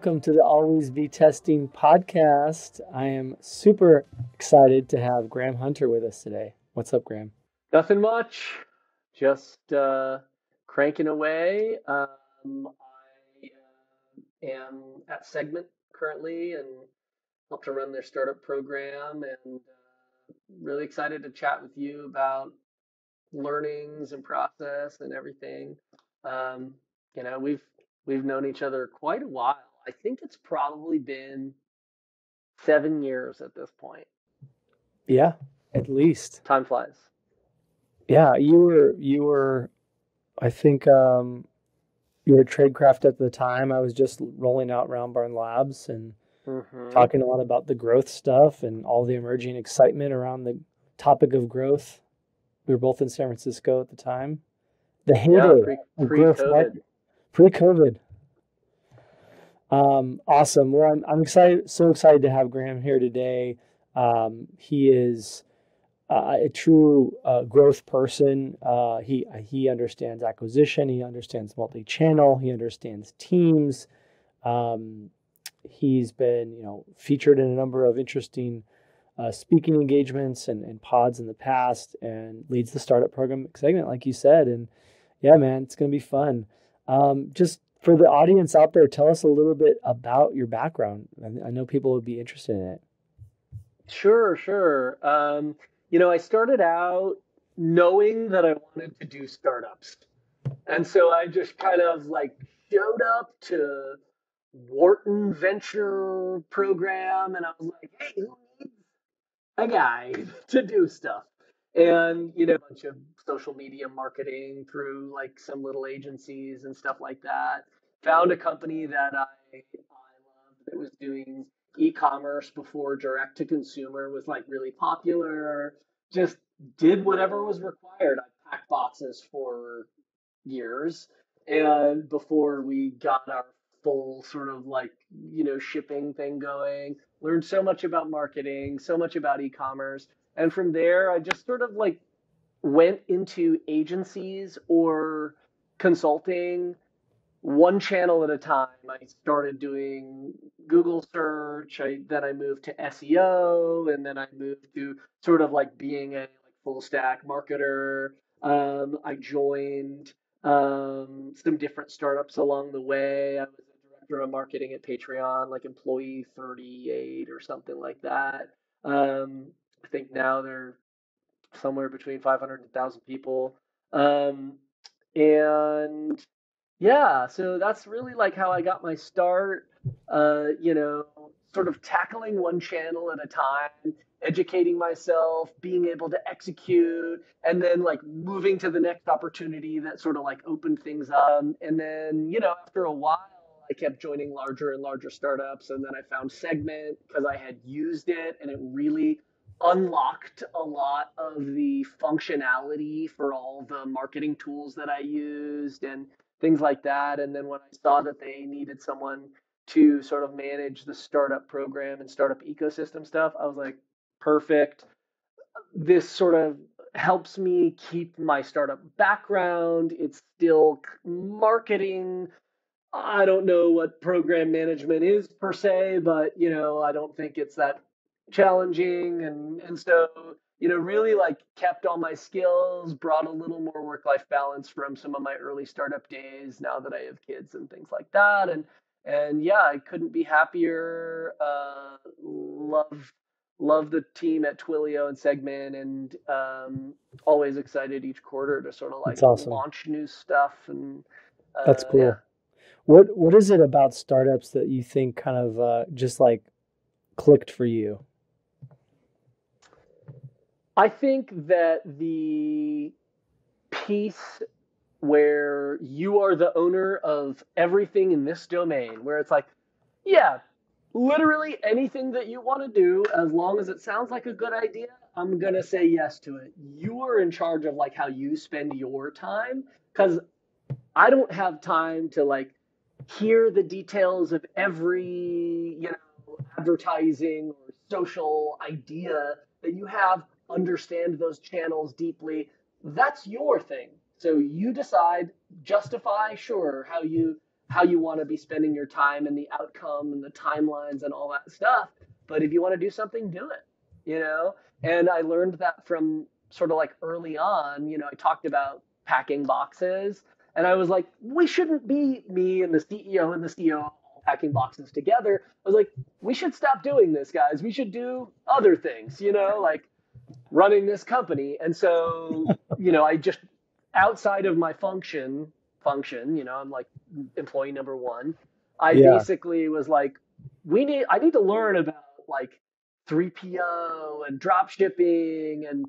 welcome to the Always Be Testing podcast. I am super excited to have Graham Hunter with us today. What's up, Graham? Nothing much. Just uh, cranking away. Um, I uh, am at Segment currently and help to run their startup program and uh, really excited to chat with you about learnings and process and everything. Um, you know, we've we've known each other quite a while. I think it's probably been seven years at this point. Yeah, at least. Time flies. Yeah, you were you were I think um you were Tradecraft at the time. I was just rolling out Round Barn Labs and mm-hmm. talking a lot about the growth stuff and all the emerging excitement around the topic of growth. We were both in San Francisco at the time. The heyday yeah, pre- pre-COVID. Pre-COVID. Um, awesome. Well, I'm, I'm excited, so excited to have Graham here today. Um, he is uh, a true uh, growth person. Uh, he he understands acquisition. He understands multi-channel. He understands teams. Um, he's been you know featured in a number of interesting uh, speaking engagements and, and pods in the past, and leads the startup program segment, like you said. And yeah, man, it's gonna be fun. Um, just for the audience out there, tell us a little bit about your background. I know people would be interested in it. Sure, sure. Um, you know, I started out knowing that I wanted to do startups. And so I just kind of like showed up to Wharton Venture Program and I was like, hey, who needs a guy to do stuff? And, you know, a bunch of social media marketing through like some little agencies and stuff like that. Found a company that I, I loved that was doing e-commerce before direct to consumer was like really popular. Just did whatever was required. I packed boxes for years, and before we got our full sort of like you know shipping thing going, learned so much about marketing, so much about e-commerce, and from there I just sort of like went into agencies or consulting one channel at a time. I started doing Google search. I then I moved to SEO, and then I moved to sort of like being a like full stack marketer. Um, I joined um, some different startups along the way. I was a director of marketing at Patreon, like employee 38 or something like that. Um, I think now they're somewhere between 500 and 1,000 people. Um, and yeah, so that's really like how I got my start. Uh, you know, sort of tackling one channel at a time, educating myself, being able to execute, and then like moving to the next opportunity that sort of like opened things up. And then, you know, after a while, I kept joining larger and larger startups. And then I found Segment because I had used it and it really unlocked a lot of the functionality for all the marketing tools that I used. And things like that. And then when I saw that they needed someone to sort of manage the startup program and startup ecosystem stuff, I was like, perfect. This sort of helps me keep my startup background. It's still marketing. I don't know what program management is per se, but you know, I don't think it's that challenging and and so you know, really like kept all my skills, brought a little more work life balance from some of my early startup days now that I have kids and things like that. And, and yeah, I couldn't be happier. Uh, love, love the team at Twilio and Segment and um, always excited each quarter to sort of like awesome. launch new stuff. And uh, that's cool. Yeah. What, what is it about startups that you think kind of uh, just like clicked for you? I think that the piece where you are the owner of everything in this domain, where it's like, yeah, literally anything that you want to do, as long as it sounds like a good idea, I'm going to say yes to it. You are in charge of like how you spend your time because I don't have time to like hear the details of every, you know, advertising or social idea that you have understand those channels deeply, that's your thing. So you decide, justify, sure, how you how you want to be spending your time and the outcome and the timelines and all that stuff. But if you want to do something, do it, you know? And I learned that from sort of like early on, you know, I talked about packing boxes and I was like, we shouldn't be me and the CEO and the CEO packing boxes together. I was like, we should stop doing this, guys. We should do other things, you know, like running this company. And so, you know, I just outside of my function, function, you know, I'm like employee number one. I yeah. basically was like, we need, I need to learn about like 3PL and drop shipping and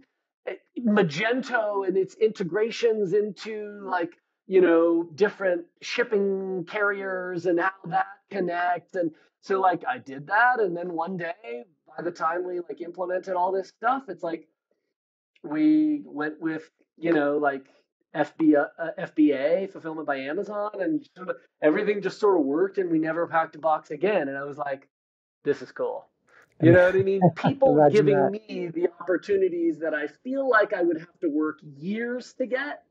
eh, Magento and its integrations into like, you know, different shipping carriers and how that connects. And so like I did that. And then one day, by the time we like implemented all this stuff, it's like we went with, you know, like FBA, uh, FBA, fulfillment by Amazon, and everything just sort of worked, and we never packed a box again. And I was like, "This is cool." You know what I mean? People giving that. me the opportunities that I feel like I would have to work years to get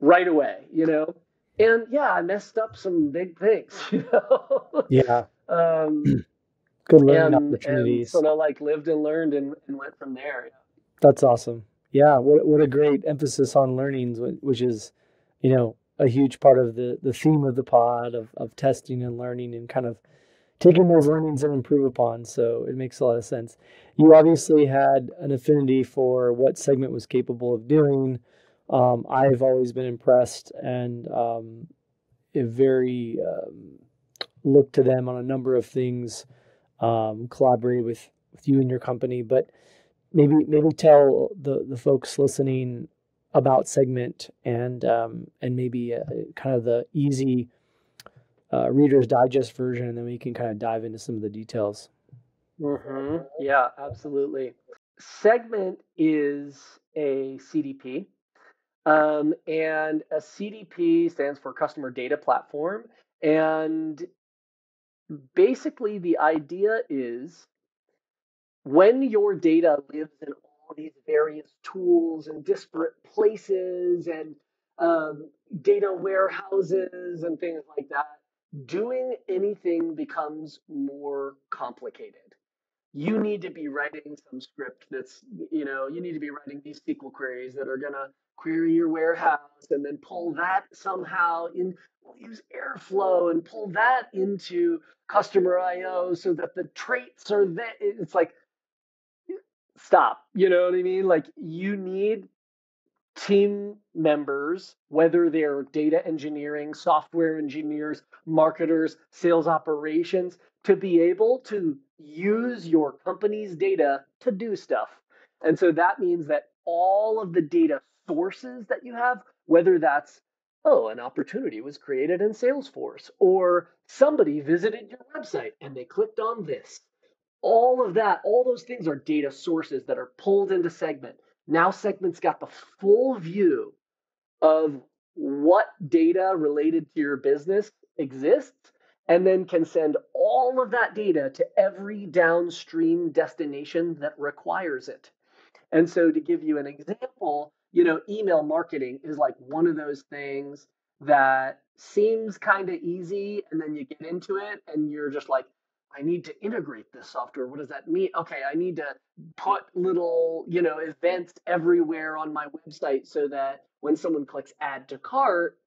right away. You know, and yeah, I messed up some big things. You know? Yeah. um, Good learning and, opportunities. And sort of like lived and learned and, and went from there. Yeah. That's awesome. Yeah, what what a great emphasis on learnings, which is, you know, a huge part of the the theme of the pod of of testing and learning and kind of taking those learnings and improve upon. So it makes a lot of sense. You obviously had an affinity for what segment was capable of doing. Um, I've always been impressed and um, very um, looked to them on a number of things. Um, collaborated with with you and your company, but maybe maybe tell the the folks listening about segment and um, and maybe uh, kind of the easy uh, Reader's Digest version, and then we can kind of dive into some of the details. Mm-hmm. Yeah, absolutely. Segment is a CDP, um, and a CDP stands for Customer Data Platform, and basically the idea is when your data lives in all these various tools and disparate places and um, data warehouses and things like that, doing anything becomes more complicated. You need to be writing some script that's, you know, you need to be writing these SQL queries that are going to query your warehouse and then pull that somehow in use airflow and pull that into Customer.io so that the traits are there it's like stop. You know what I mean? Like you need team members, whether they're data engineering, software engineers, marketers, sales operations, to be able to use your company's data to do stuff. And so that means that all of the data sources that you have, whether that's, oh, an opportunity was created in Salesforce, or somebody visited your website and they clicked on this, all of that, all those things are data sources that are pulled into Segment. Now Segment's got the full view of what data related to your business exists and then can send all of that data to every downstream destination that requires it. And so to give you an example, you know, email marketing is like one of those things that seems kind of easy and then you get into it and you're just like I need to integrate this software. What does that mean? Okay, I need to put little, you know, events everywhere on my website so that when someone clicks add to cart,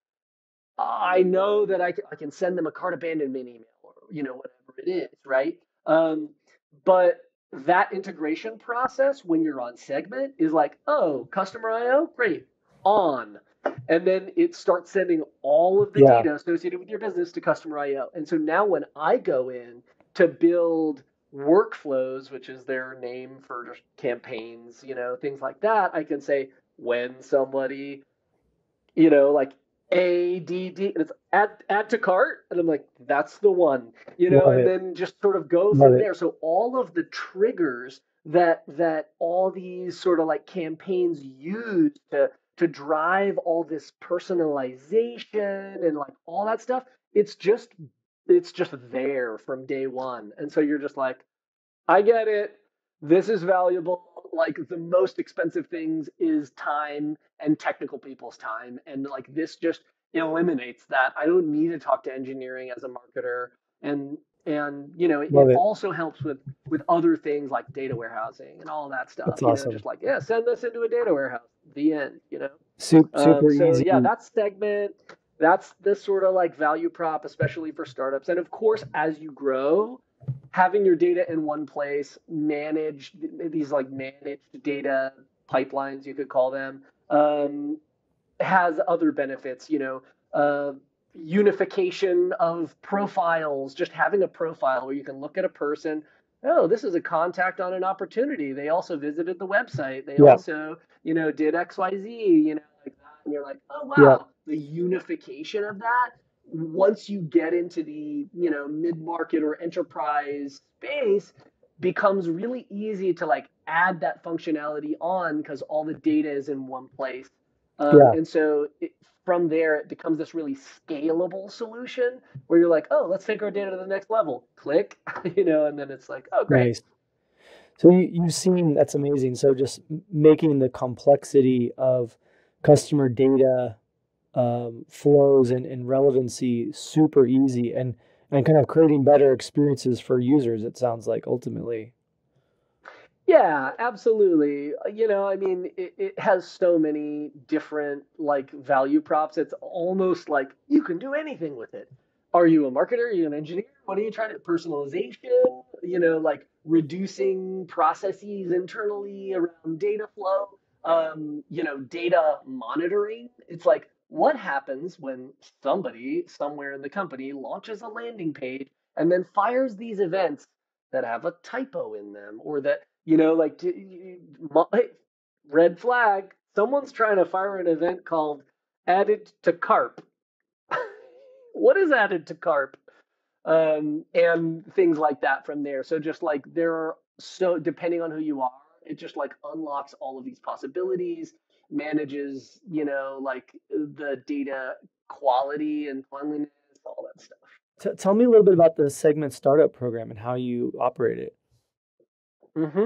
I know that I can, I can send them a cart abandonment email or, you know, whatever it is, right? Um, but that integration process when you're on segment is like, oh, Customer.io, great, on. And then it starts sending all of the yeah. data associated with your business to Customer.io. And so now when I go in to build workflows, which is their name for campaigns, you know, things like that, I can say when somebody, you know, like ADD, and it's add add to cart, and I'm like, that's the one, you know, Love and it. then just sort of go Love from it. there. So all of the triggers that that all these sort of like campaigns use to to drive all this personalization and like all that stuff, it's just it's just there from day one. And so you're just like, I get it. This is valuable. Like the most expensive things is time and technical people's time. And like this just eliminates that. I don't need to talk to engineering as a marketer, and and you know it, it, also helps with with other things like data warehousing and all that stuff. That's you awesome. know, just like yeah, send this into a data warehouse. The end. You know, super, super um, so, easy. Yeah, that's segment. That's the sort of like value prop, especially for startups. And of course, as you grow, having your data in one place, managed these like managed data pipelines, you could call them, um, has other benefits. You know, uh, unification of profiles, just having a profile where you can look at a person. Oh, this is a contact on an opportunity. They also visited the website. They yeah. also, you know, did X, Y, Z. You know, like that. And you're like, oh wow, yeah. the unification of that. Once you get into the, you know, mid market or enterprise space, becomes really easy to like add that functionality on because all the data is in one place. Um, yeah. And so it, from there, it becomes this really scalable solution where you're like, oh, let's take our data to the next level. Click, you know, and then it's like, oh, great. Nice. So you, you've seen that's amazing. So just making the complexity of customer data um, flows and, and relevancy super easy and and kind of creating better experiences for users. It sounds like ultimately. Yeah, absolutely. You know, I mean, it, it has so many different like value props. It's almost like you can do anything with it. Are you a marketer? Are you an engineer? What are you trying to personalization? You know, like reducing processes internally around data flow. Um, you know, data monitoring. It's like what happens when somebody somewhere in the company launches a landing page and then fires these events that have a typo in them or that you know, like red flag. Someone's trying to fire an event called added to carp. what is added to carp? Um, and things like that from there. So just like there are so depending on who you are, it just like unlocks all of these possibilities, manages, you know, like the data quality and cleanliness, all that stuff. T- tell me a little bit about the segment startup program and how you operate it. Mm-hmm.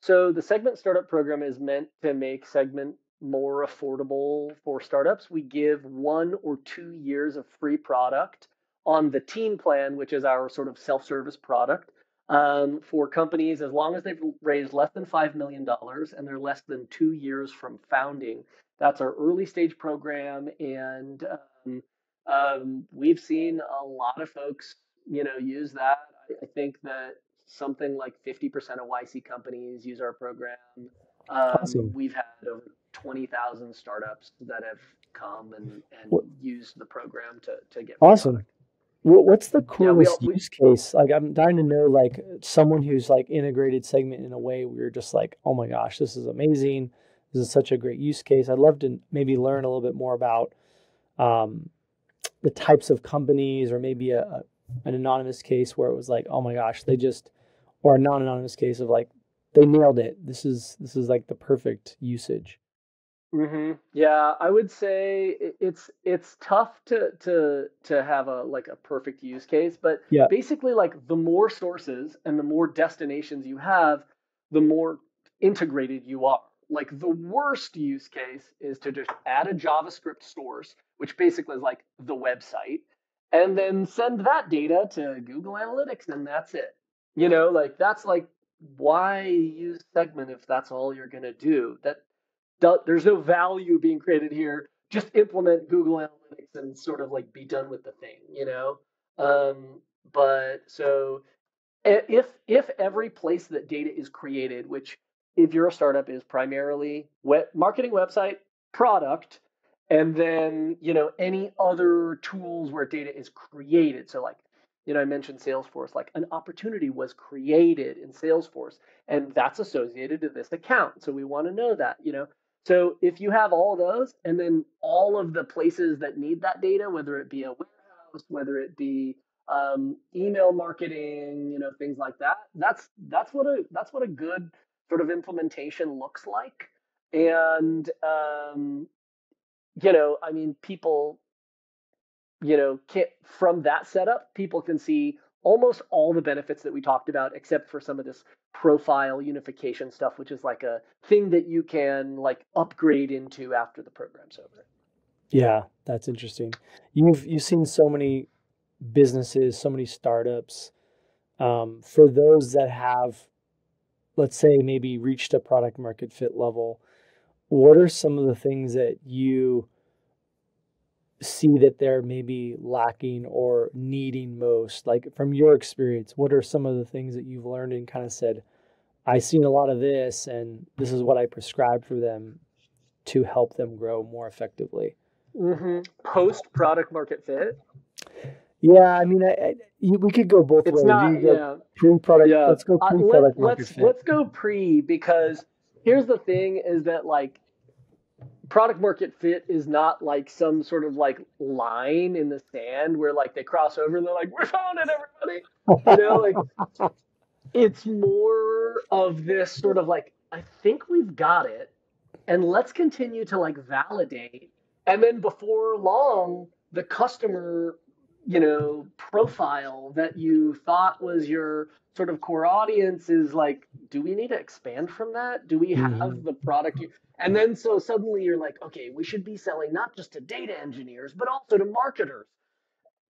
So the Segment Startup Program is meant to make Segment more affordable for startups. We give one or two years of free product on the Team Plan, which is our sort of self-service product. Um, for companies as long as they've raised less than $5 million and they're less than two years from founding. That's our early stage program. And um, um, we've seen a lot of folks, you know, use that. I, I think that something like 50% of YC companies use our program. Um, awesome. We've had over 20,000 startups that have come and, and used the program to, to get awesome. Product. What's the coolest yeah, we, use case? Like, I'm dying to know, like, someone who's like integrated segment in a way we are just like, oh my gosh, this is amazing. This is such a great use case. I'd love to maybe learn a little bit more about um, the types of companies or maybe a, a, an anonymous case where it was like, oh my gosh, they just or a non-anonymous case of like they nailed it. This is this is like the perfect usage. Mm-hmm. Yeah, I would say it's it's tough to to to have a like a perfect use case, but yeah. basically like the more sources and the more destinations you have, the more integrated you are. Like the worst use case is to just add a JavaScript source, which basically is like the website, and then send that data to Google Analytics, and that's it. You know, like that's like why use segment if that's all you're going to do? That there's no value being created here. Just implement Google Analytics and sort of like be done with the thing, you know. Um, but so if if every place that data is created, which if you're a startup is primarily web, marketing website, product, and then you know any other tools where data is created. So like you know, I mentioned Salesforce, like an opportunity was created in Salesforce, and that's associated to this account. So we want to know that, you know. So if you have all those, and then all of the places that need that data, whether it be a warehouse, whether it be um, email marketing, you know, things like that, that's that's what a that's what a good sort of implementation looks like. And um, you know, I mean, people you know, from that setup, people can see almost all the benefits that we talked about, except for some of this profile unification stuff, which is like a thing that you can like upgrade into after the program's over. Yeah, that's interesting. You've you've seen so many businesses, so many startups. Um, for those that have, let's say, maybe reached a product market fit level, what are some of the things that you see that they're maybe lacking or needing most? Like from your experience, what are some of the things that you've learned and kind of said, I've seen a lot of this and this is what I prescribed for them to help them grow more effectively? Mm-hmm. Post product market fit. Yeah, I mean, I, I, we could go both it's ways. Not, yeah. Pre-product. Yeah. Let's go pre-product uh, let, us let's go pre because here's the thing: is that like product market fit is not like some sort of like line in the sand where like they cross over and they're like, "We found it, everybody." You know, like it's more of this sort of like, "I think we've got it." and let's continue to like validate and then before long the customer you know profile that you thought was your sort of core audience is like do we need to expand from that do we have mm-hmm. the product you, and then so suddenly you're like okay we should be selling not just to data engineers but also to marketers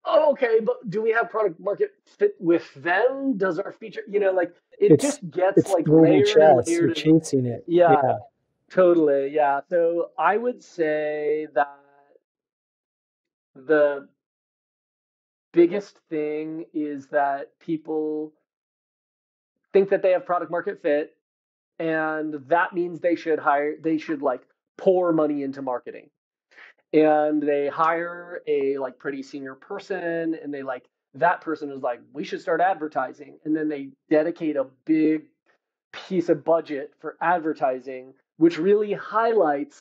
oh, okay but do we have product market fit with them does our feature you know like it it's, just gets like layered chess. and layered you're chasing it yeah. yeah Totally, yeah. So I would say that the biggest thing is that people think that they have product market fit and that means they should hire they should like pour money into marketing and they hire a like pretty senior person and they like that person is like we should start advertising and then they dedicate a big piece of budget for advertising which really highlights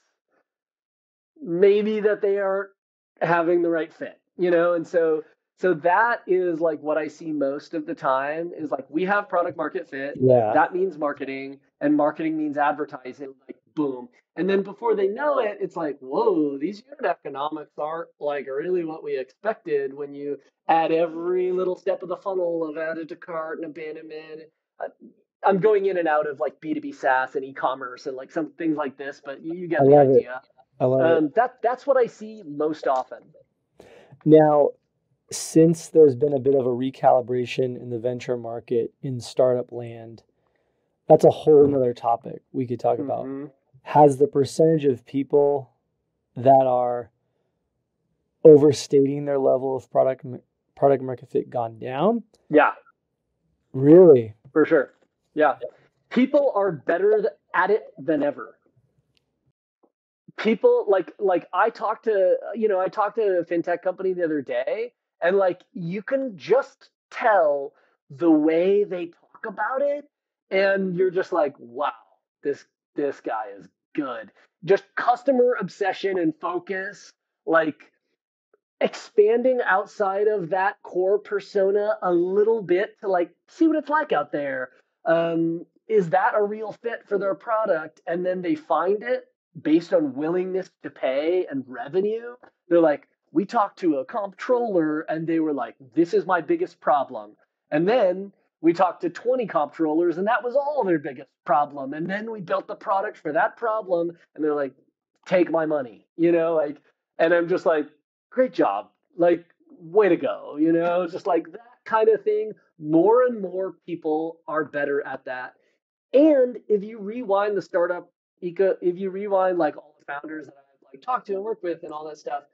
maybe that they aren't having the right fit, you know? And so so that is like what I see most of the time is like we have product market fit. Yeah. That means marketing and marketing means advertising, like boom. And then before they know it, it's like, whoa, these unit economics aren't like really what we expected when you add every little step of the funnel of added to cart and abandonment. Uh, I'm going in and out of like B2B SaaS and e-commerce and like some things like this, but you, you get I the idea. It. I love um, it. That that's what I see most often. Now, since there's been a bit of a recalibration in the venture market in startup land, that's a whole other topic we could talk about. Mm-hmm. Has the percentage of people that are overstating their level of product product market fit gone down? Yeah. Really? For sure. Yeah. People are better at it than ever. People like like I talked to you know I talked to a fintech company the other day and like you can just tell the way they talk about it and you're just like wow this this guy is good just customer obsession and focus like expanding outside of that core persona a little bit to like see what it's like out there um, is that a real fit for their product? And then they find it based on willingness to pay and revenue. They're like, we talked to a comptroller and they were like, this is my biggest problem. And then we talked to 20 comptrollers and that was all their biggest problem. And then we built the product for that problem and they're like, take my money, you know, like, and I'm just like, great job. Like, way to go, you know, just like that kind of thing more and more people are better at that. And if you rewind the startup eco, if you rewind like all the founders that I've like talked to and worked with and all that stuff,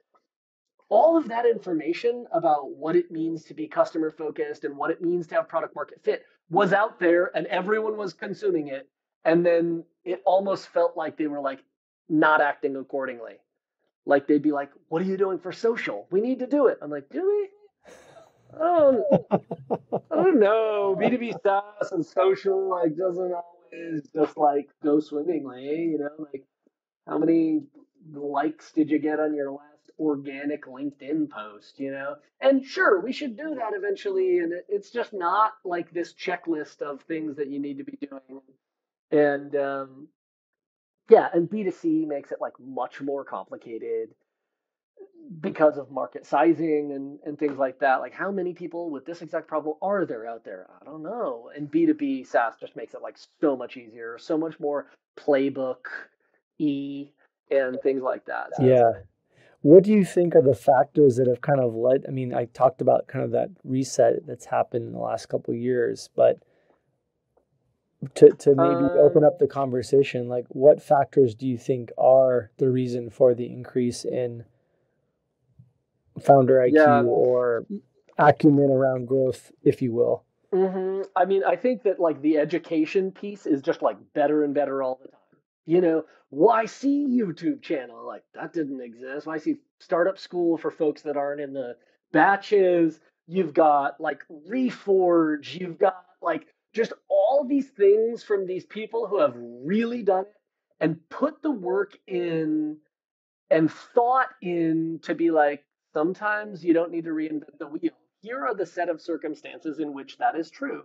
all of that information about what it means to be customer focused and what it means to have product market fit was out there and everyone was consuming it. And then it almost felt like they were like not acting accordingly. Like they'd be like, What are you doing for social? We need to do it. I'm like, Do we? I don't I don't know. B2B SaaS and social like doesn't always just like go swimmingly, you know, like how many likes did you get on your last organic LinkedIn post, you know? And sure, we should do that eventually. And it's just not like this checklist of things that you need to be doing. And um, yeah, and B2C makes it like much more complicated because of market sizing and, and things like that. Like, how many people with this exact problem are there out there? I don't know. And B2B SaaS just makes it like so much easier, so much more playbook e and things like that. Yeah. What do you think are the factors that have kind of led? I mean, I talked about kind of that reset that's happened in the last couple of years, but to to maybe uh, open up the conversation, like what factors do you think are the reason for the increase in founder IQ yeah. or acumen around growth, if you will? Mm-hmm. I mean, I think that like the education piece is just like better and better all the time. You know, YC YouTube channel, like that didn't exist. YC startup school for folks that aren't in the batches. You've got like Reforge. You've got like just all these things from these people who have really done it and put the work in and thought in to be like, sometimes you don't need to reinvent the wheel. Here are the set of circumstances in which that is true.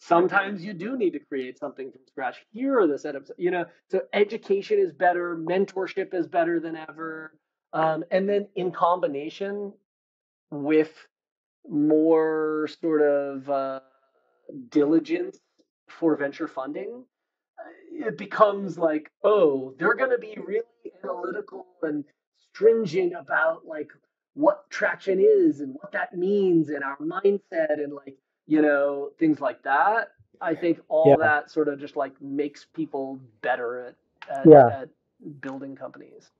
Sometimes you do need to create something from scratch. Here are the set of, you know, so education is better, mentorship is better than ever. Um, and then in combination with more sort of uh, diligence for venture funding, uh, it becomes like, oh, they're going to be really analytical and stringent about like what traction is and what that means and our mindset and like you know things like that i think all yeah. that sort of just like makes people better at, at, yeah. at building companies.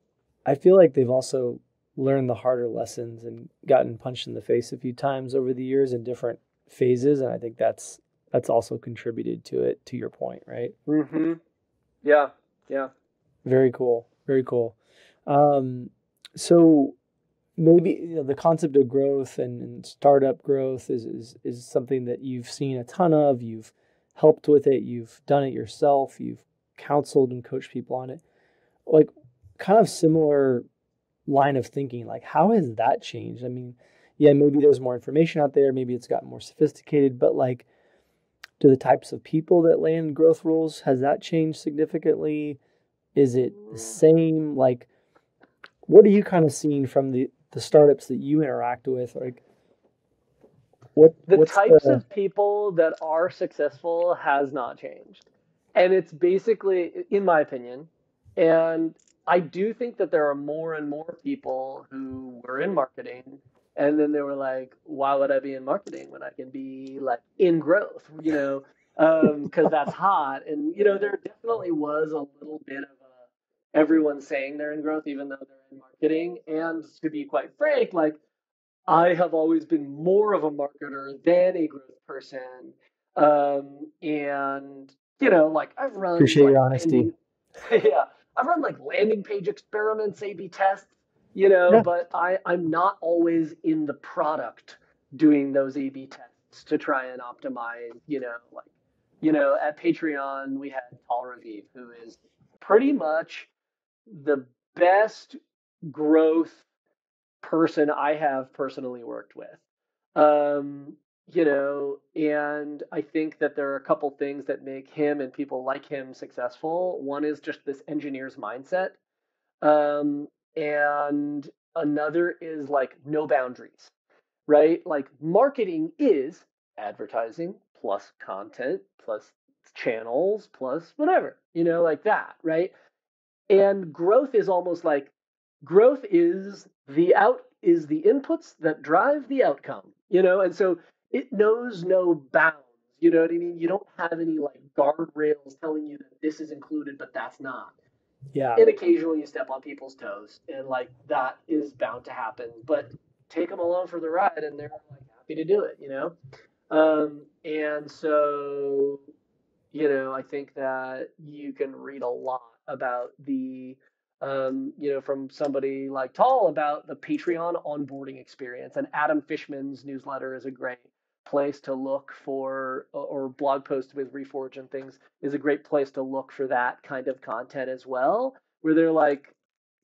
I feel like they've also learned the harder lessons and gotten punched in the face a few times over the years in different phases and i think that's that's also contributed to it to your point right? Mm-hmm. Yeah. Yeah. Very cool. Very cool. Um so maybe you know, the concept of growth and, and startup growth is, is is something that you've seen a ton of. You've helped with it. You've done it yourself. You've counseled and coached people on it. Like kind of similar line of thinking. Like how has that changed? I mean, yeah, maybe there's more information out there. Maybe it's gotten more sophisticated. But like, do the types of people that land growth roles has that changed significantly? Is it the same? Like, what are you kind of seeing from the the startups that you interact with like what the types the... of people that are successful has not changed. And it's basically in my opinion and i do think that there are more and more people who were in marketing and then they were like why would i be in marketing when i can be like in growth? You know because um, that's hot. And you know there definitely was a little bit of a everyone saying they're in growth even though they're marketing. And to be quite frank, like I have always been more of a marketer than a growth person. Um, and you know, like I've run appreciate like, your honesty. Landing, yeah, I've run like landing page experiments, A/B tests. You know, yeah. but I I'm not always in the product doing those A/B tests to try and optimize. You know, like you know, at Patreon we had Tal Raviv, who is pretty much the best growth person I have personally worked with. Um, you know, and I think that there are a couple things that make him and people like him successful. One is just this engineer's mindset. Um, and another is like no boundaries, right? Like marketing is advertising plus content plus channels plus whatever, you know, like that, right? And growth is almost like growth is the out is the inputs that drive the outcome you know? And so it knows no bounds you know what i mean? You don't have any like guardrails telling you that this is included but that's not. Yeah. And occasionally you step on people's toes and like that is bound to happen but take them along for the ride and they're like happy to do it you know? Um and so you know i think that you can read a lot about the um, you know, from somebody like Tal about the Patreon onboarding experience. And Adam Fishman's newsletter is a great place to look for, or blog post with Reforge and things is a great place to look for that kind of content as well, where they're like,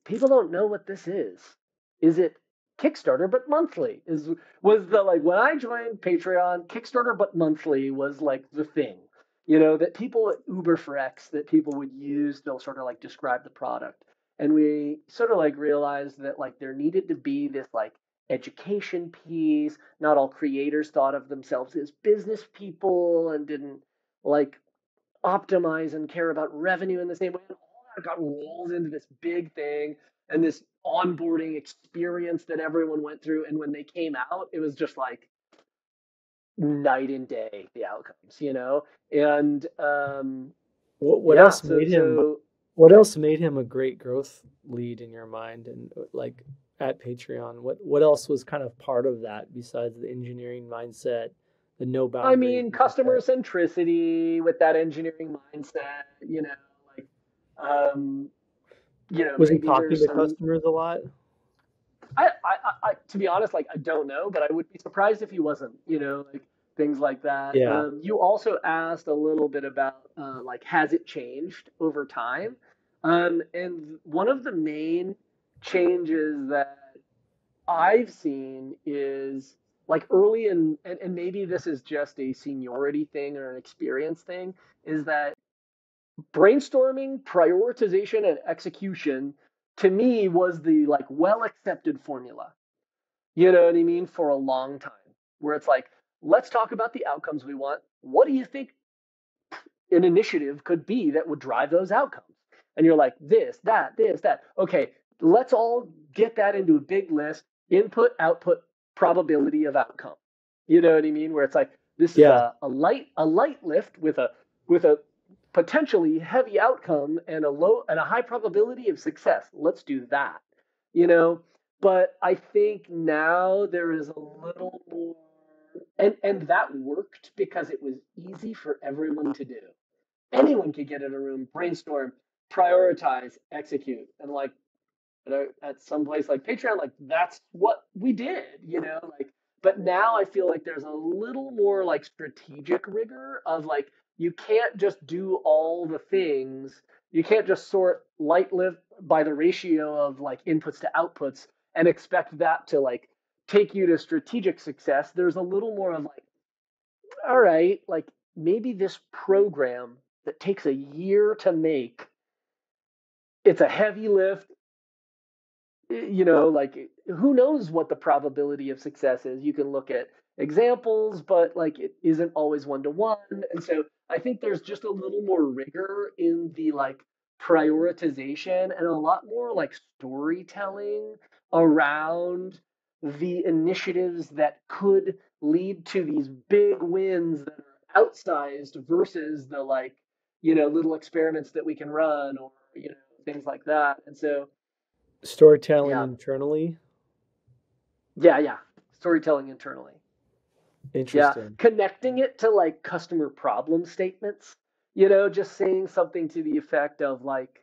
people don't know what this is. Is it Kickstarter but monthly? Is was the like when I joined Patreon, Kickstarter but monthly was like the thing. You know, that people at Uber for X that people would use to sort of like describe the product and we sort of like realized that like there needed to be this like education piece not all creators thought of themselves as business people and didn't like optimize and care about revenue in the same way and all that got rolled into this big thing and this onboarding experience that everyone went through. And when they came out, it was just like night and day the outcomes, you know. And um, what what yeah, else so, made him? so What else made him a great growth lead in your mind? And uh, like at Patreon, what what else was kind of part of that besides the engineering mindset, the no boundaries? I mean, customer centricity with that engineering mindset, you know, like, um, you know, Was he talking to some- customers a lot? I, I, I, to be honest, like I don't know, but I would be surprised if he wasn't. You know, like things like that. Yeah. Um, you also asked a little bit about uh, like has it changed over time? Um, and one of the main changes that I've seen is like early in, and, and maybe this is just a seniority thing or an experience thing, is that brainstorming, prioritization, and execution to me was the like well accepted formula. You know what I mean? For a long time, where it's like, let's talk about the outcomes we want. What do you think an initiative could be that would drive those outcomes? And you're like, this, that, this, that. Okay, let's all get that into a big list input, output, probability of outcome. You know what I mean? Where it's like, this is Yeah. a, a light a light lift with a with a potentially heavy outcome and a low and a high probability of success. Let's do that. You know, but I think now there is a little more and and that worked because it was easy for everyone to do. Anyone could get in a room, brainstorm, prioritize, execute. And like at, some place like Patreon, like that's what we did, you know, like but now I feel like there's a little more like strategic rigor of like you can't just do all the things. You can't just sort light lift by the ratio of like inputs to outputs and expect that to like take you to strategic success. There's a little more of like, all right, like maybe this program that takes a year to make, it's a heavy lift. Eh, you know, like who knows what the probability of success is? You can look at examples, but like it isn't always one to one. And so I think there's just a little more rigor in the like prioritization and a lot more like storytelling around the initiatives that could lead to these big wins that are outsized versus the like you know little experiments that we can run or you know things like that and so Storytelling Yeah. internally. yeah yeah storytelling internally Interesting. Yeah, connecting it to like customer problem statements. You know, just saying something to the effect of like,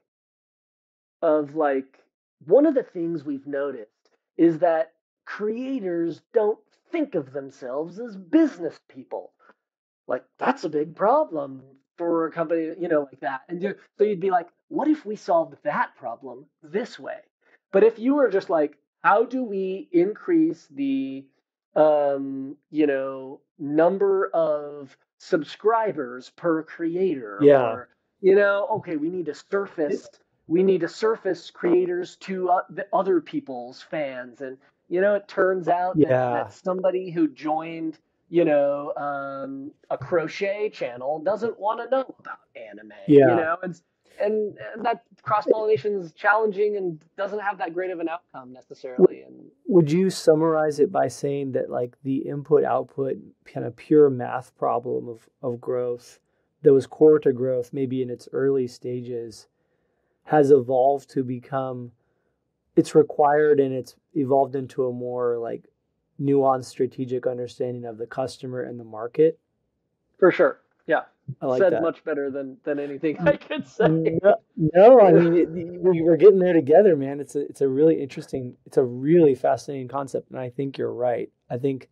of like, one of the things we've noticed is that creators don't think of themselves as business people. Like that's a big problem for a company, you know, like that. And so you'd be like, what if we solved that problem this way? But if you were just like, how do we increase the um, you know, number of subscribers per creator. Yeah. Or, you know, okay, we need to surface, we need to surface creators to uh, the other people's fans. And, you know, it turns out that, that somebody who joined, you know, um, a crochet channel doesn't want to know about anime. Yeah. You know, and, and, and that cross pollination is challenging and doesn't have that great of an outcome necessarily. And Would you summarize it by saying that like the input output kind of pure math problem of, of growth that was core to growth, maybe in its early stages, has evolved to become it's required and it's evolved into a more like nuanced strategic understanding of the customer and the market. for sure. Yeah. I like said that. much better than than anything I could say. No, no, I mean it, we, we're getting there together, man. It's a it's a really interesting, it's a really fascinating concept, and I think you're right. I think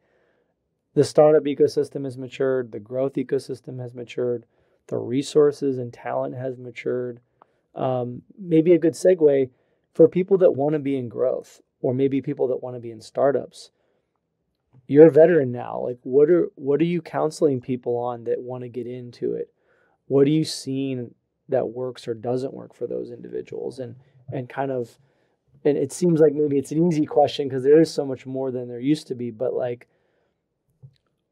the startup ecosystem has matured, the growth ecosystem has matured, the resources and talent has matured. Um, maybe a good segue for people that want to be in growth, or maybe people that want to be in startups. You're a veteran now. Like, what are what are you counseling people on that want to get into it? What are you seeing that works or doesn't work for those individuals and and kind of and it seems like maybe it's an easy question because there is so much more than there used to be but like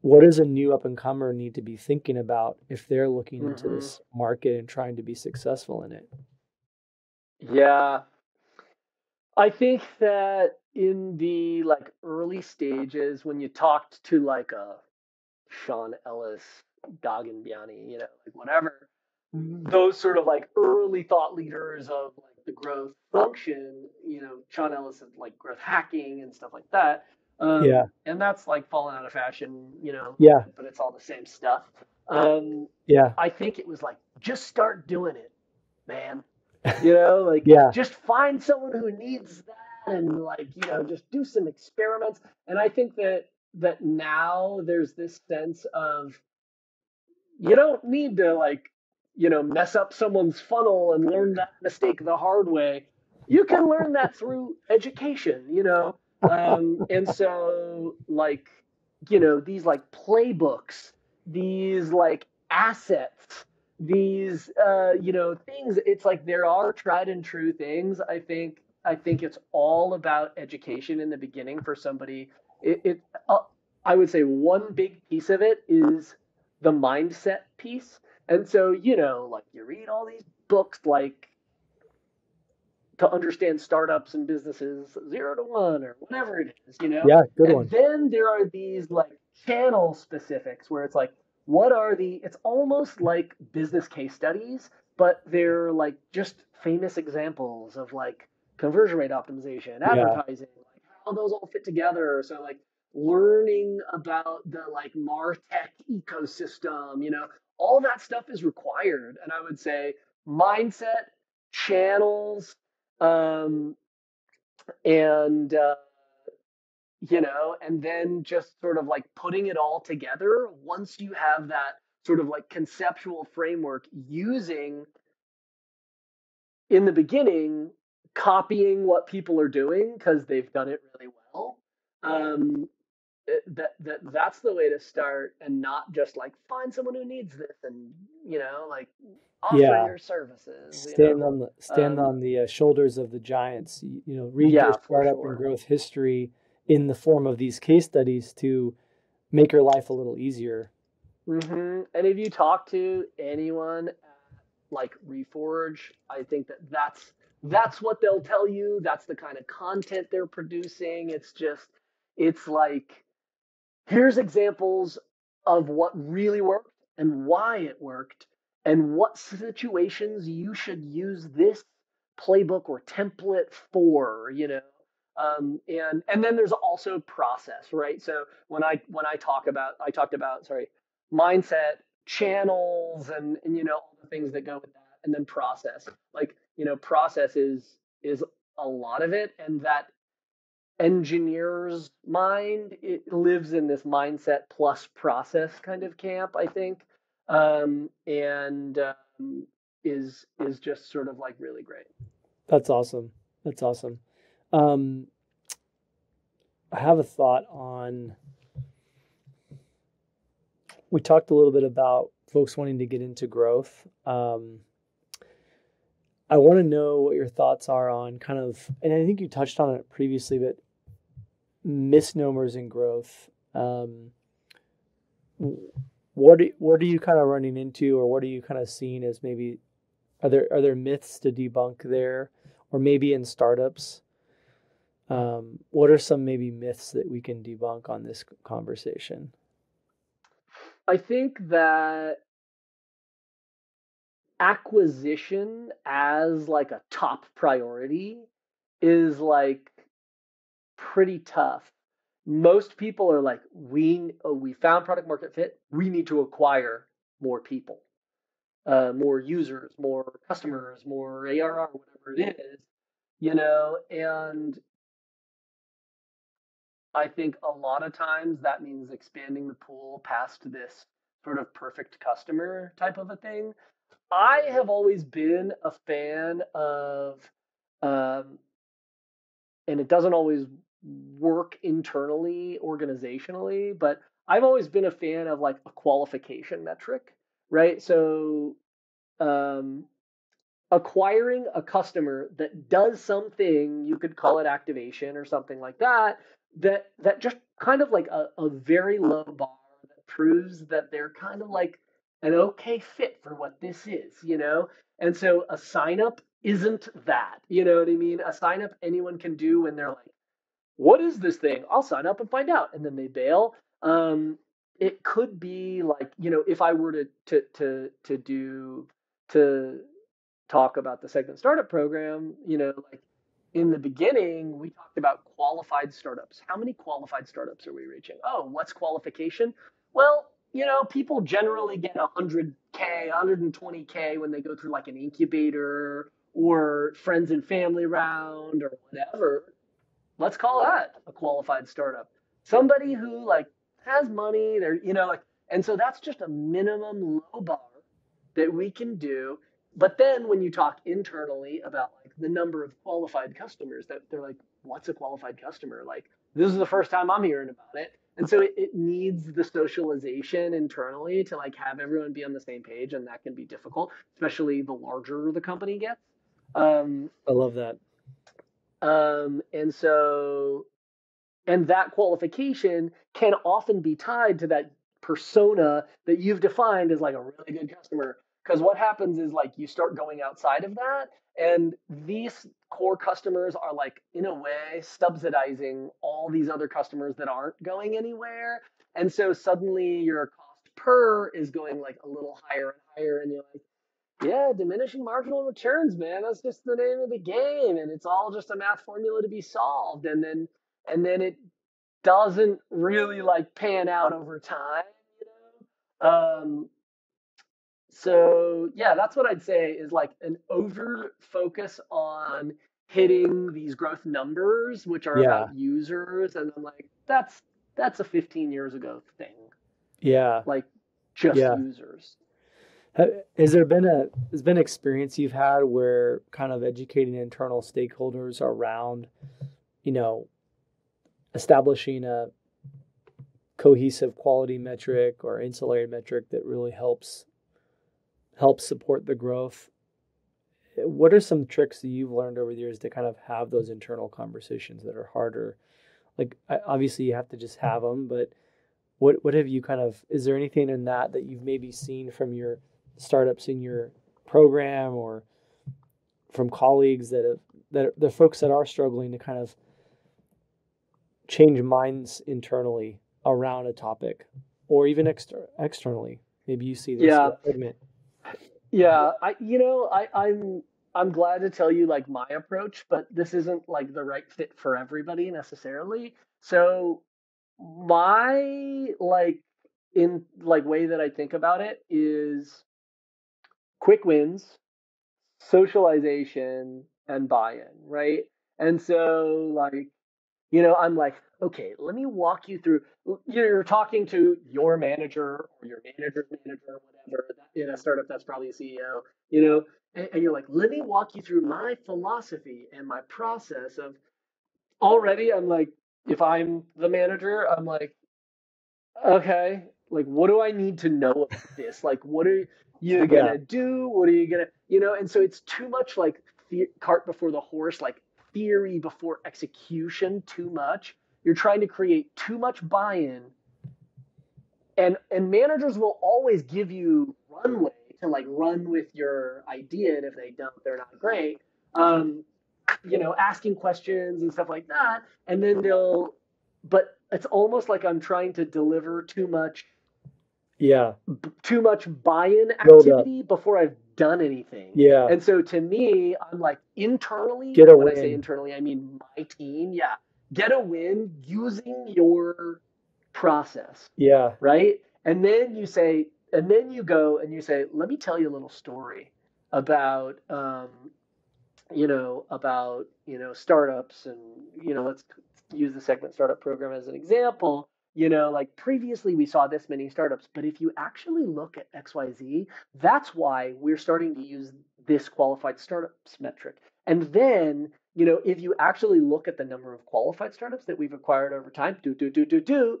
what does a new up and comer need to be thinking about if they're looking into Mhm. this market and trying to be successful in it Yeah. I think that in the like early stages, when you talked to like a Sean Ellis, Gagan Biyani, you know, like whatever, those sort of like early thought leaders of like the growth function, you know, Sean Ellis and like growth hacking and stuff like that. Um, Yeah. And that's like fallen out of fashion, you know, Yeah. but it's all the same stuff. Um, Yeah. I think it was like, just start doing it, man. You know, like Yeah. just find someone who needs that and like, you know, just do some experiments. And I think that that now there's this sense of you don't need to like, you know, mess up someone's funnel and learn that mistake the hard way. You can learn that through education, you know. Um, and so like, you know, these like playbooks, these like assets, these uh, you know, things, it's like there are tried and true things. I think I think it's all about education in the beginning for somebody. It, it uh, I would say one big piece of it is the mindset piece. And so, you know, like you read all these books like to understand startups and businesses zero to one or whatever it is, you know? Yeah. Good and one. then there are these like channel specifics where it's like, what are the, it's almost like business case studies, but they're like just famous examples of like conversion rate optimization, Yeah. advertising, like how those all fit together. So, like, learning about the like martech ecosystem you know all that stuff is required and i would say mindset channels um and uh you know and then just sort of like putting it all together once you have that sort of like conceptual framework using in the beginning copying what people are doing because they've done it really well um that that that's the way to start and not just like find someone who needs this and you know like offer Yeah. your services you Stand know? on the stand Um, on the uh, shoulders of the giants. You, you know, read Yeah, your startup sure. and growth history in the form of these case studies to make your life a little easier. hmm And if you talk to anyone at like Reforge, I think that that's that's what they'll tell you. That's the kind of content they're producing. It's just it's like here's examples of what really worked and why it worked and what situations you should use this playbook or template for, you know. Um, and and then there's also process, right? So when I when I talk about I talked about sorry mindset channels and and you know all the things that go with that and then process like you know process is is a lot of it and that engineer's mind it lives in this mindset plus process kind of camp i think um and um, is is just sort of like really great That's awesome. That's awesome. Um, I have a thought on. We talked a little bit about folks wanting to get into growth. Um, I want to know what your thoughts are on kind of, and I think you touched on it previously, but misnomers in growth. Um, what do, what are you kind of running into, or what are you kind of seeing as maybe are there are there myths to debunk there, or maybe in startups? Um, what are some maybe myths that we can debunk on this conversation? I think that acquisition as like a top priority is like pretty tough. Most people are like, we oh, we found product market fit. We need to acquire more people, uh, more users, more customers, more ARR, whatever it is, you know. And I think a lot of times that means expanding the pool past this sort of perfect customer type of a thing. I have always been a fan of, um, and it doesn't always work internally, organizationally, but I've always been a fan of like a qualification metric, right? So, um, acquiring a customer that does something, you could call it activation or something like that, that that just kind of like a, a very low bar that proves that they're kind of like an okay fit for what this is, you know? And so a sign up isn't that. You know what I mean? A sign up anyone can do when they're like, what is this thing? I'll sign up and find out. And then they bail. Um, it could be like, you know, if I were to to to to do to talk about the segment startup program, you know, like in the beginning, we talked about qualified startups. How many qualified startups are we reaching? Oh, what's qualification? Well, you know, people generally get 100K, 120K when they go through like an incubator or friends and family round or whatever. Let's call that a qualified startup. Somebody who like has money, they're, you know, like, and so that's just a minimum low bar that we can do. But then when you talk internally about like the number of qualified customers, that they're like, what's a qualified customer? Like, this is the first time I'm hearing about it. And so it, it needs the socialization internally to like have everyone be on the same page, and that can be difficult, especially the larger the company gets. Um, I love that. Um, and so, and that qualification can often be tied to that persona that you've defined as like a really good customer. Because what happens is like you start going outside of that, and these core customers are like, in a way, subsidizing all these other customers that aren't going anywhere. And so suddenly your cost per is going like a little higher and higher, and you're like, yeah, diminishing marginal returns, man. That's just the name of the game, and it's all just a math formula to be solved. And then, and then it doesn't really like pan out over time, you know. Um, so yeah, that's what I'd say is like an over focus on hitting these growth numbers, which are Yeah. about users, and I'm like, that's that's a 15 years ago thing, Yeah. like just Yeah. users. Has there been a has been experience you've had where kind of educating internal stakeholders around, you know, establishing a cohesive quality metric or ancillary metric that really helps helps support the growth? What are some tricks that you've learned over the years to kind of have those internal conversations that are harder? Like obviously you have to just have them, but what what have you kind of is there anything in that that you've maybe seen from your startups in your program or from colleagues that have that are, the folks that are struggling to kind of change minds internally around a topic or even exter- externally maybe you see this Yeah. segment Yeah, I you know I I'm I'm glad to tell you like my approach, but this isn't like the right fit for everybody necessarily. So my like in like way that I think about it is quick wins, socialization, and buy-in, right? And so like you know, I'm like, okay, let me walk you through. You're talking to your manager or your manager's manager, whatever. In a startup, that's probably a CEO, you know, and, and you're like, let me walk you through my philosophy and my process of. Already, I'm like, if I'm the manager, I'm like, okay, like, what do I need to know about this? Like, what are you gonna do? What are you gonna, you know? And so it's too much like the cart before the horse, like theory before execution too much. You're trying to create too much buy-in. And and managers will always give you runway to like run with your idea, and if they don't, they're not great. Um, you know, asking questions and stuff like that, and then they'll. But it's almost like I'm trying to deliver too much yeah b- too much buy-in activity before I've done anything. yeah And so to me, I'm like internally, Get a when I say win. internally, I mean my team. Yeah. Get a win using your process, yeah right? And then you say, and then you go and you say, let me tell you a little story about, um, you know, about, you know, startups and, you know, let's use the segment startup program as an example. You know, like previously we saw this many startups, but if you actually look at XYZ, that's why we're starting to use this qualified startups metric. And then, you know, if you actually look at the number of qualified startups that we've acquired over time, do, do, do, do, do,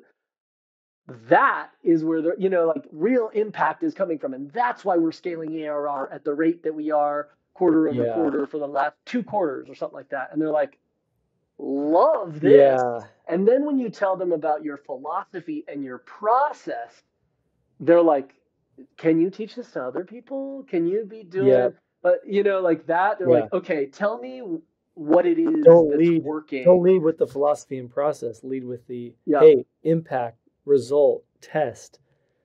that is where the, you know, like real impact is coming from. And that's why we're scaling ARR at the rate that we are quarter over Yeah. quarter for the last two quarters or something like that. And they're like, love this. yeah And then when you tell them about your philosophy and your process, they're like, "Can you teach this to other people? Can you be doing?" Yeah. but you know, like that. They're Yeah. like, okay, tell me what it is Don't that's lead- working. Don't lead with the philosophy and process. Lead with the Yeah. hey, impact, result, test.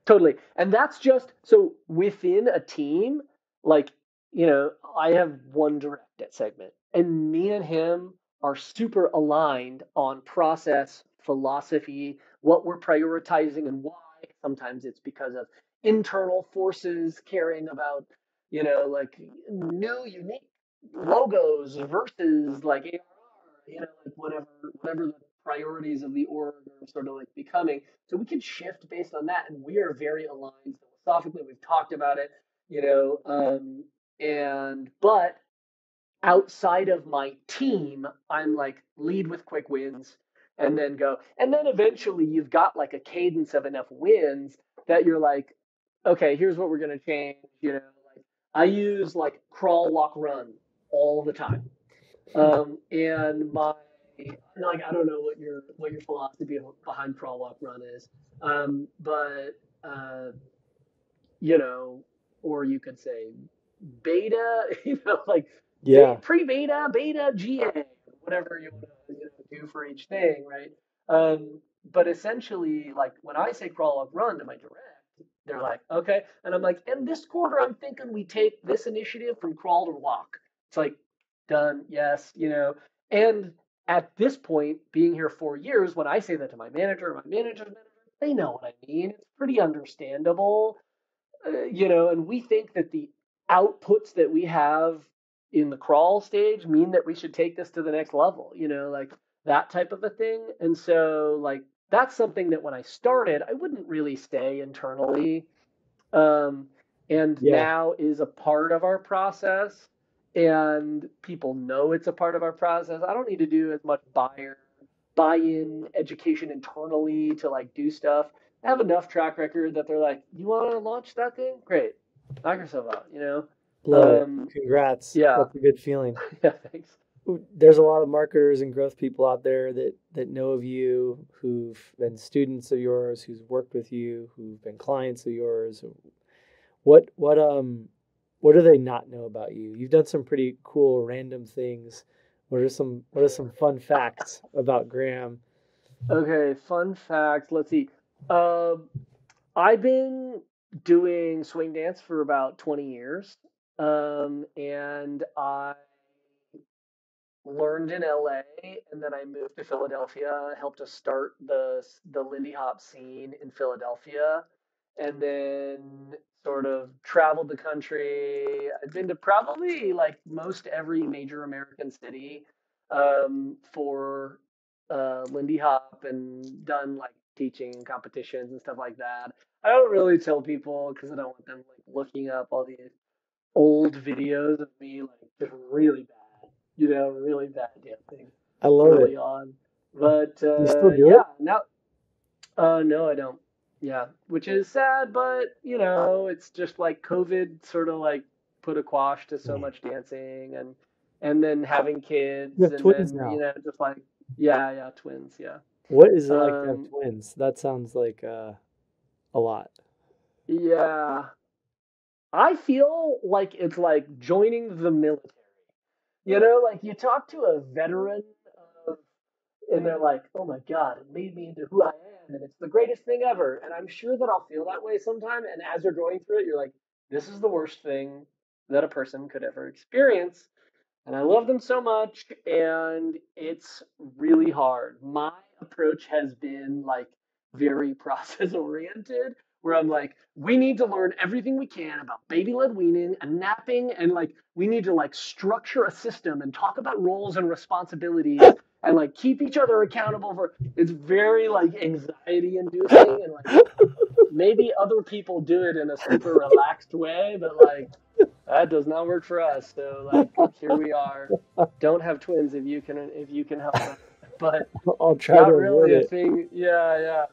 Totally. And that's just so within a team, like, you know, I have one direct at segment, and me and him are super aligned on process, philosophy, what we're prioritizing and why. Sometimes it's because of internal forces caring about, you know, like new unique logos versus like you know, like whatever whatever the priorities of the org are sort of like becoming. So we can shift based on that, and we are very aligned philosophically. We've talked about it, you know, um, and but outside of my team, I'm like lead with quick wins, and then go, and then eventually you've got like a cadence of enough wins that you're like, okay, here's what we're gonna change. You know, like I use like crawl, walk, run all the time, um, and my like I don't know what your what your philosophy behind crawl walk run is, um, but uh, you know, or you could say beta, you know, like Yeah. pre beta, beta, GA, whatever you want to do for each thing, right? Um, but essentially, like when I say crawl up run to my direct, they're like, okay, and I'm like, and this quarter I'm thinking we take this initiative from crawl to walk. It's like done, yes, you know, and at this point, being here four years, when I say that to my manager, my manager's manager, they know what I mean. It's pretty understandable, uh, you know. And we think that the outputs that we have in the crawl stage mean that we should take this to the next level, you know, like that type of a thing. And so, like, that's something that when I started, I wouldn't really stay internally, um, and Yeah. now is a part of our process and people know it's a part of our process. I don't need to do as much buyer buy-in education internally to like do stuff. I have enough track record that they're like, "You want to launch that thing? Great, knock yourself out." You know? Love Um, it. Congrats. yeah. That's a good feeling. yeah, thanks. There's a lot of marketers and growth people out there that that know of you, who've been students of yours, who's worked with you, who've been clients of yours. What what um what do they not know about you? You've done some pretty cool random things. What are some what are some fun facts about Graham? Okay, fun fact. Let's see. Um, I've been doing swing dance for about 20 years. Um, and I learned in LA and then I moved to Philadelphia, helped to start the the Lindy Hop scene in Philadelphia, and then sort of traveled the country. I've been to probably like most every major American city um, for uh, Lindy Hop and done like teaching competitions and stuff like that. I don't really tell people because I don't want them like looking up all these old videos of me like just really bad, you know, really bad dancing I love early it. on. But uh, still do it? yeah, now, uh, no, I don't. Yeah, which is sad, but you know, it's just like COVID sort of like put a quash to so much dancing and and then having kids You have and twins then now. you know just like yeah, yeah, twins, yeah. What is it like to Um, have twins? That sounds like uh, a lot. Yeah. I feel like it's like joining the military. You know, like you talk to a veteran of, and they're like, oh my God, it made me into who I am, and it's the greatest thing ever. And I'm sure that I'll feel that way sometime. And as you're going through it, you're like, this is the worst thing that a person could ever experience. And I love them so much, and it's really hard. My approach has been like very process oriented where I'm like, we need to learn everything we can about baby led weaning and napping, and like, we need to like structure a system and talk about roles and responsibilities and like keep each other accountable for it's very like anxiety inducing and like maybe other people do it in a super relaxed way, but like that does not work for us. So like here we are. Don't have twins if you can if you can help us. But I'll try not to really a it. thing. Yeah, yeah.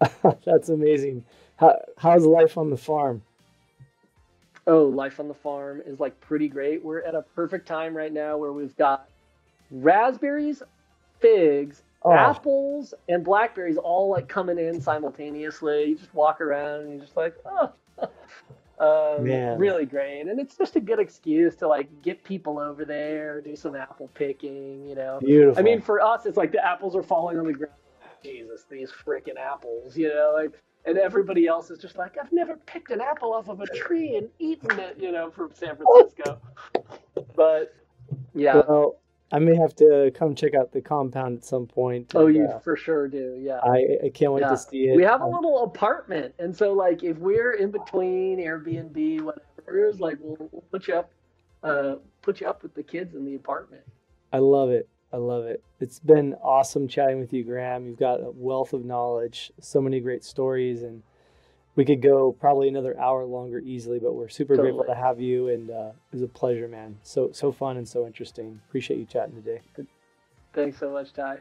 That's amazing. How, how's life on the farm? Oh, life on the farm is like pretty great. We're at a perfect time right now where we've got raspberries, figs, Oh, apples, and blackberries all like coming in simultaneously. You just walk around and you're just like, oh, Um, Man. really great, and it's just a good excuse to like get people over there, do some apple picking. You know, Beautiful. I mean, for us, it's like the apples are falling on the ground. Jesus, these freaking apples, you know, like, and everybody else is just like, I've never picked an apple off of a tree and eaten it, you know, from San Francisco. But yeah, well, I may have to come check out the compound at some point. oh, and, you uh, for sure do, yeah. I, I can't wait Yeah. to see it. We have a little apartment, and so like if we're in between Airbnb, whatever, it's like we'll, we'll put you up, uh, put you up with the kids in the apartment. I love it. I love it. It's been awesome chatting with you, Graham. You've got a wealth of knowledge, so many great stories, and we could go probably another hour longer easily. But we're super grateful to have you, and uh, it was a pleasure, man. So so fun and so interesting. Appreciate you chatting today. Thanks so much, Tye.